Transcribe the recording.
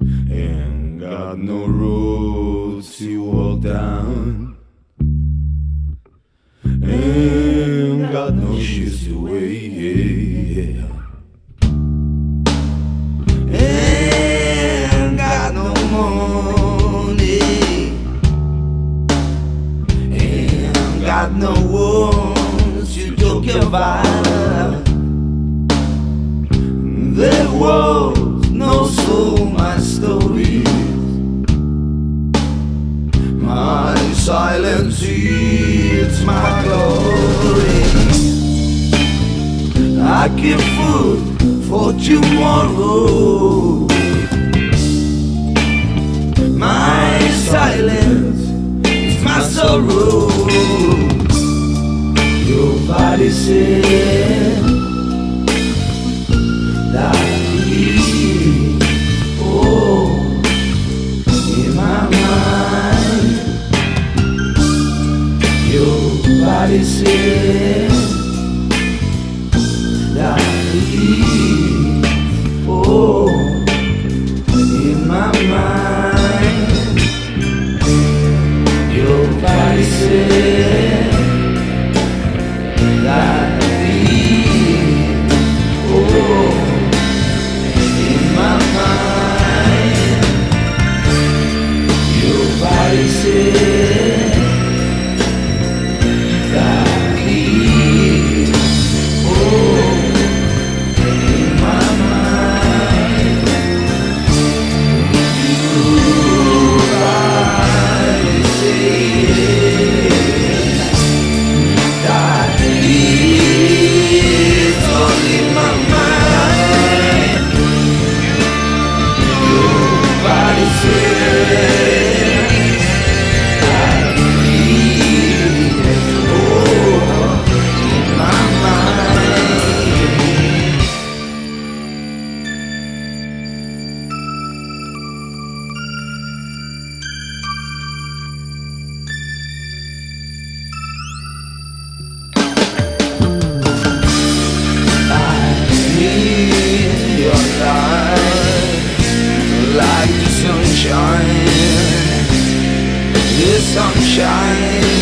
Ain't got no road to walk down. Ain't got no shoes to wear. Ain't got no money. Ain't got no one to talk about. No soul, story. My silence is my glory. I give food for tomorrow. My silence is my sorrow. Your body said that like the sunshine. The sunshine.